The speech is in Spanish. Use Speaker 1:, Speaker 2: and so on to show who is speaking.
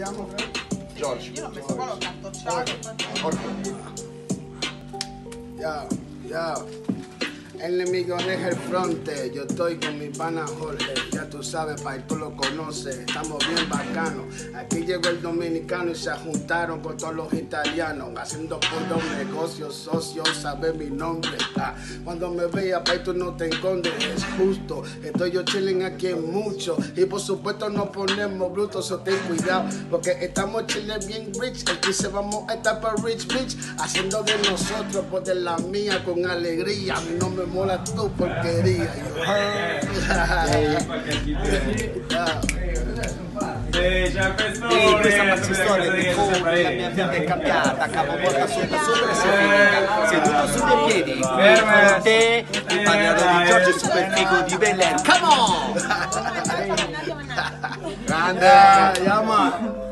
Speaker 1: llamo? George.
Speaker 2: Io l'ho messo qua, l'ho cartocciato.
Speaker 1: Ya, ya. El enemigo deja el fronte, yo estoy con mi pana Jorge, ya tú sabes, pa' tú lo conoces, estamos bien bacanos. Aquí llegó el dominicano y se juntaron con todos los italianos, haciendo puros negocios, socios, sabe mi nombre. Cuando me vea, pa' tú no te escondes, es justo. Estoy yo chilling aquí en mucho, y por supuesto no ponemos brutos, so ten cuidado, porque estamos chilling bien rich, aquí se vamos a estar para rich bitch, haciendo de nosotros, pues de la mía con alegría. mola tu porquería.
Speaker 3: E questa mazza storia di come la mia vita è cambiata, capovolta sopra, sopra e sopra, seduto su due piedi, con te, il bagnato di Giorgio super figo di Belen. Come on!
Speaker 1: Grande! Andiamo!